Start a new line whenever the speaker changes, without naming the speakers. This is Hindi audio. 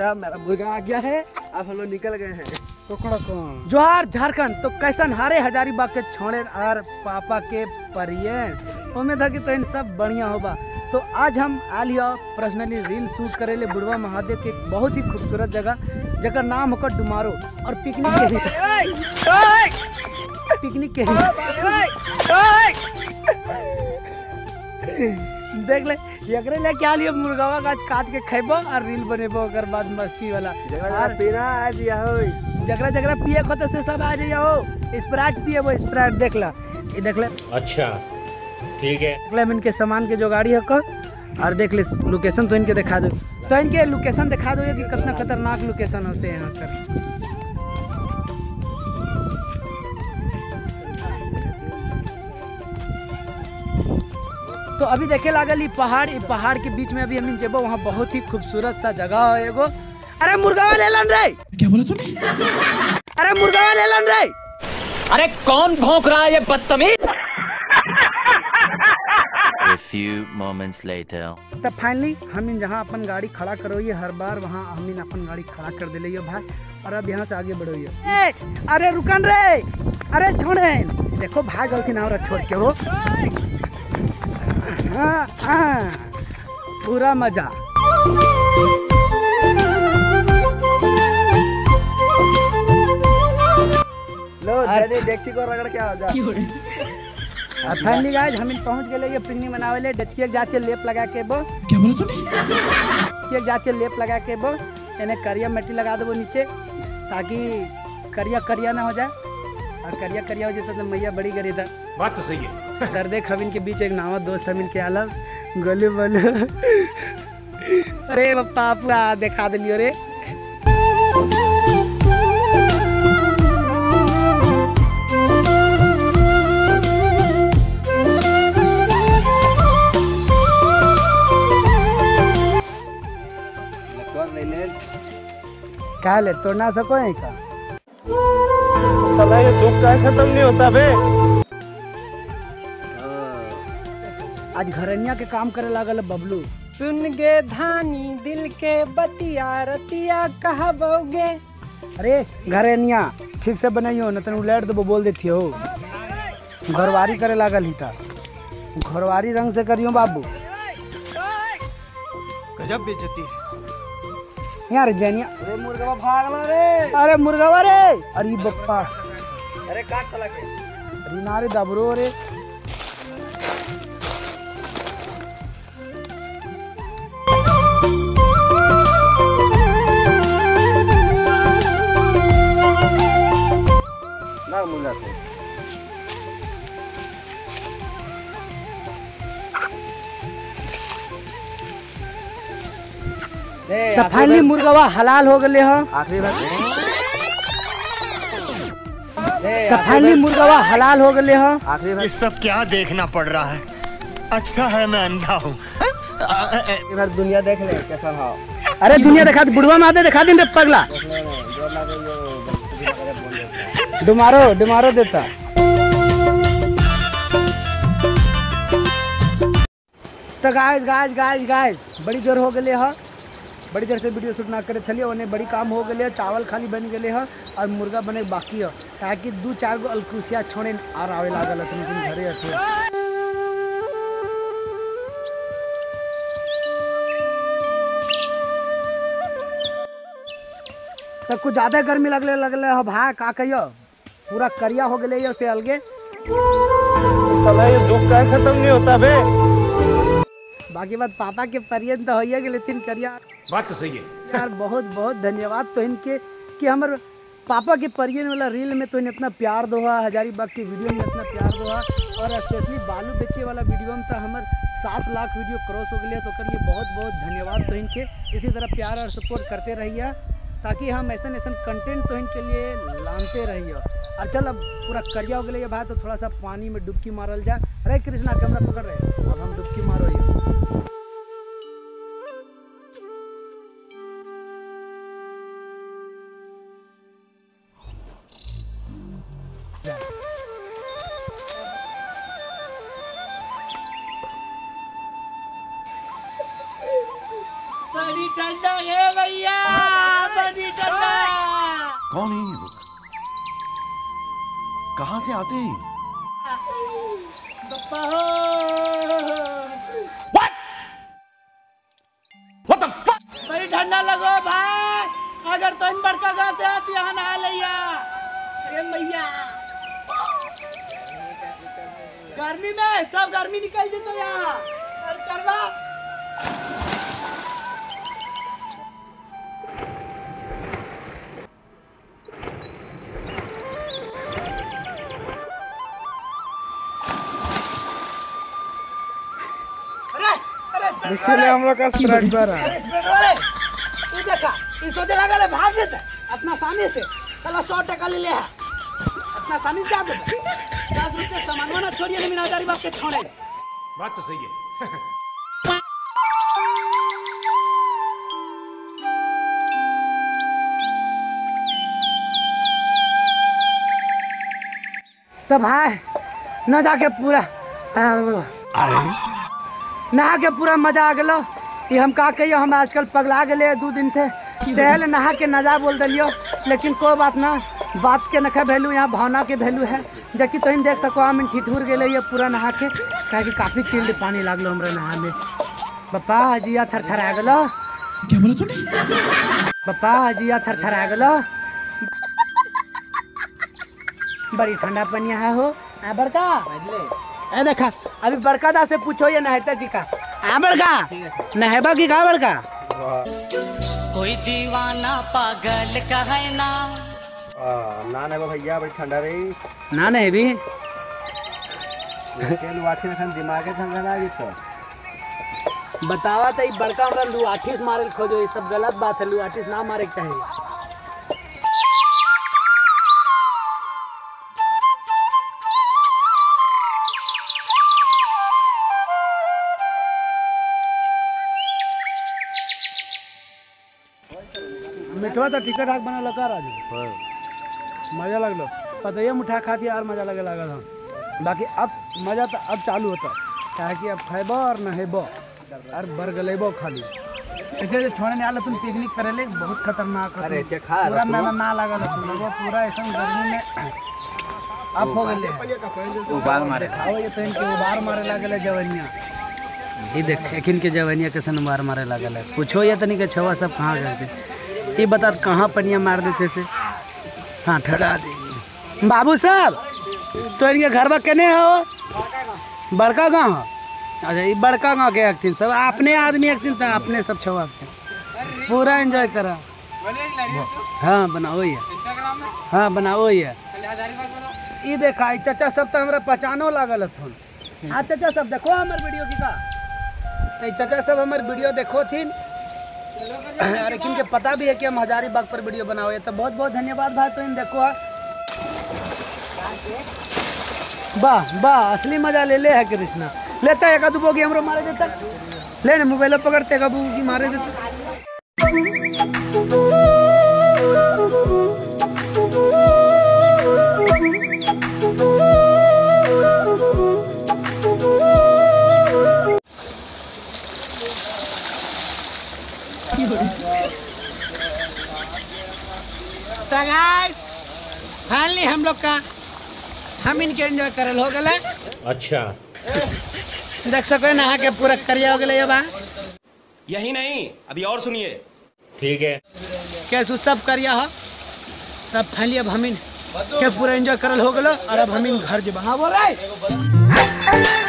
था मेरा मुर्गा आ गया है अब हम लोग निकल गए हैं।
जोहार झारखंड तो कैसन हारे हजारीबाग के छोड़े और पापा के परियन उम्मीद है कि तो इन सब बढ़िया होगा। तो आज हम आल पर्सनली रील शूट करेले बुढ़वा महादेव के बहुत ही खूबसूरत जगह जगह नाम होकर डुमारो और पिकनिक के ही पिकनिक के ही देख ले एकरे ले क्या लियो मुर्गावा गाछ काट के खेबो और रील बनेबो ओकर बाद मस्ती वाला? और-
पीना आ दिया हो
जगरा जगरा पिए को तो से सब आ जाइए हो। स्प्राइट पिए वो स्प्राइट देख ला। ये देख ले।
अच्छा ठीक है।
देख ले इनके सामान के जो गाड़ी है को और देख ले लोकेशन तो इनके दिखा दो। तो इनके लोकेशन दिखा दो ये कि कितना खतरनाक लोकेशन होते हैं यहाँ पर। तो अभी देखे लागल ई पहाड़ ई पहाड़ के बीच में अभी हम जेबो वहाँ बहुत ही खूबसूरत सा जगह है एगो। अरे मुर्गा ले लन रे!
क्या बोला तूने?
अरे मुर्गा ले लन रे!
अरे कौन भौंक रहा है ये बदतमीज?
A few moments later.
तो फाइनली हम इन जहाँ अपन गाड़ी खड़ा करोइए हर बार वहाँ हम इन अपन गाड़ी खड़ा कर दिले भाई और अब यहाँ से आगे बढ़ोइए अरे रुकन रे! अरे छोड़े! देखो भाई गलती ना हो रहा छोड़ के हो। हाँ, हाँ, पूरा मज़ा।
लो डेक्सी को रगड़ के आ जा।
फाइनली गाइस हम इन पहुँच गए ये पिकनिक मनावे ले। डचकिया जाके लेप लगा के बो।
क्या बोला तूने?
डचकिया जाके लेप लगा के बो। इन्हें करिया मिट्टी लगा देबो नीचे ताकि करिया करिया ना हो जाए। और करिया करिया हो जाता तो मैया बड़ी गरी था।
बात तो सही है।
कर दे खबिन के बीच एक नावा दोस्त हमिन के आलम गोलू बोलू अरे बापा पूरा दिखा दिलियो रे।
कर ले ले
क्या ले तोड़ ना सको है का
साला ये दुख का खत्म नहीं होता बे।
आज घरनिया के काम करे लागल बबलू।
सुन गे धानी दिल के बतिया रतिया कहा बोगे
अरे घरनिया ठीक से बनाइयो न तन उलट देबो बोल देती हो घरवारी करे लागल ही था घरवारी रंग से करियो बाबू।
गजब बेइज्जती है।
यार जैनिया।
अरे मुर्गा भागला रे।
अरे मुर्गावा रे। अरे बप्पा।
अरे काट चला के।
अरे नारे दबरो रे। तो फाइनली मुर्गावा हलाल हो गले ह।
आखिरी बार।
तो फाइनली मुर्गावा हलाल हो गले ह।
आखिरी बार।
ये सब क्या देखना पड़ रहा है? अच्छा है मैं अंधा हूँ।
आखिरी दुनिया देख ले कैसा भाव।
अरे दुनिया दिखा बुढ़वा मादे दिखा दिन पगला।
देता
डुमारो डुमारो देता। तो गाइस गाइस गाइस गाइस बड़ी ज़ोर हो गए ह। बड़ी देर से वीडियो शूट ना करे थलिए ओने बड़ी काम हो गए चावल खाली बन गए ह और मुर्गा बने बाकी है। ताकि दू चार गो अलकुसिया छोड़े और आवे लागल है घरे अठे तो कुछ ज़्यादा गर्मी लगले लगले ह भाई का कहियो? पूरा करिया हो गए से अलगे।
साला ये दुख का खत्म नहीं होता बे।
बाकी बात पापा के परियन तो होइए गेले तीन करिया
बात तो सही है।
यार, बहुत बहुत धन्यवाद तो इनके कि हमर पापा के परियन वाला रील में तो इन्हें इतना प्यार दोहा हजारीबाग की वीडियो में इतना प्यार दोहा और स्पेशली बालू बेचे वाला वीडियो में तो हमर सात लाख वीडियो क्रॉस हो गया तो कर लिए बहुत बहुत धन्यवाद तो इनके। इसी तरह प्यार और सपोर्ट करते रहिए ताकि हम ऐसा ऐसा कंटेंट तो इनके लिए लानते रहिए और चल अब पूरा करिया हो गया भाई तो थोड़ा सा पानी में डुबकी मारल जाए अरे कृष्णा, कैमरा पकड़ रहे बड़ी ठंडा है भैया
कौन है ये लोग? कहाँ से आते हैं? ये?
बड़ी ठंडा लगो भाई। अगर तुम बड़का गाँव से आती यहाँ नहा लिया अरे मैया। गर्मी में सब गर्मी निकल जेतो यहाँ
इसलिए हम लोग का है।
अरे स्प्रेड वाले तू देखा ई सोचे लगा ले भाग जेते अपना सामने से। चला सौ टका ले ले है अपना सामने से आ दे दस रुपये सामान। ना छोड़िए नहीं मिना हजारी बाप के छोड़े
बात तो सही है।
तो भाई न जाके पूरा। नहा के पूरा मज़ा आ गलो। कि हम का कहियो हम आजकल पगला गए दू दिन से। सहल नहा के नजा बोल दिलियो लेकिन कोई बात ना बात के नखा वैल्यू यहाँ भावना के वैल्यू है। जबकि तुम देख सको हम ठिठुर गए ये पूरा नहा के। काहे कि काफ़ी चिल्ड पानी लागलो हमरा नहा में पप्पा हजिया थर थर आ गलो। क्या बोला तूने? पप्पा हजिया थर थर आ गलो। बड़ी ठंडा पानी है हो। आ बड़का। ए देखा अभी बड़का दा से पूछो ये नहते की का? आ बड़का? नहेबा की का बड़का?
कोई दीवाना पागल कहे ना।
ना ना भैया बड़ी ठंडा रही।
ना नहेबी?
केन वाठी नखन दिमागे संग ना गित
बतावा तो बड़का हमरा लुआठीस मारे खोजो ये सब गलत बात है लुआठीस ना मारे के चाहिए मिठवा तो टिकट आग बना लगा राजू मज़ा लगलो पतैया मुठा खाती और मज़ा लगे लागल हम बाकी अब मज़ा तो अब चालू होता। काहे कि अब खैबो और नहेबो और बरगलेबो खाली। ऐसे जो छोड़ने आला तुम पिकनिक करे ले बहुत खतरनाक
अरे
होता
ऐसे खा
पूरा मेला ना लागल तुम लोगो पूरा ऐसा गर्मी में अब हो गए
उबाल मारे।
आओ ये तो इनके उबार मारे लागल जवनिया। ये देख। एकिन के जवनिया कैसे उबार मारे लागल है। पूछो ये तनी के छवा सब कहाँ गए ये बता, कहाँ पनिया मार देते से हाँ ठड़ा दे। बाबू साहब तो इनके घर में कने हो? बड़का गाँव अच्छा ये बड़का गाँव के एक्टिंग सब, अपने आदमी एक्टिंग था अपने सब छवा के। पूरा एंजॉय करा। हाँ बनाओ ये। हाँ बनाओ ये। ई देखा चाचा सब तो हमरा पहचानो लागल हथुन। हाँ चाचा सब देखो हमारे वीडियो की का? चाचा सब हमर वीडियो देखो थीन। अरे किनके पता भी है कि हम हजारीबाग पर वीडियो बनाओ तो बहुत बहुत धन्यवाद भाई तो इन देखो। वाह वाह, असली मज़ा ले ले है कृष्णा। लेता है कदू बोगी, हमारे मारे देता। ले मोबाइल पकड़ते कबू की मारे देता। फाइनली हम लोग का हम इनके एंजॉय करल हो गए
अच्छा।
देख सको नहा के पूरा करिया हो गए बा।
यही नहीं अभी और सुनिए। ठीक है।
कैसु सब करिया हो? तब फाइनली अब हम इन के पूरा एंजॉय करल हो गलो और अब हम इन घर जब हाँ बोल रहे?